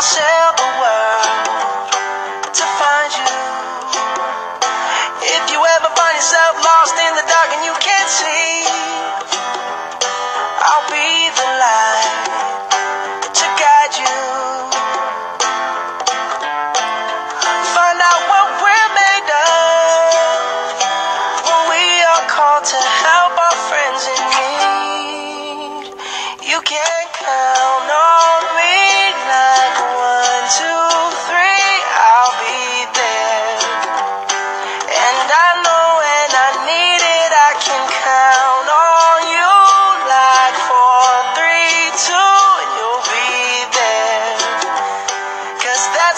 I'll sail the world to find you. If you ever find yourself lost in the dark and you can't see, I'll be the light to guide you. Find out what we're made of, we are called to have.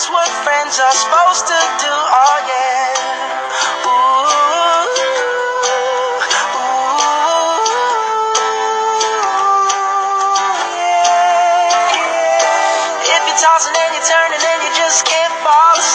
That's what friends are supposed to do, oh yeah. Ooh, ooh, yeah. If you're tossing and you're turning and you just can't fall asleep.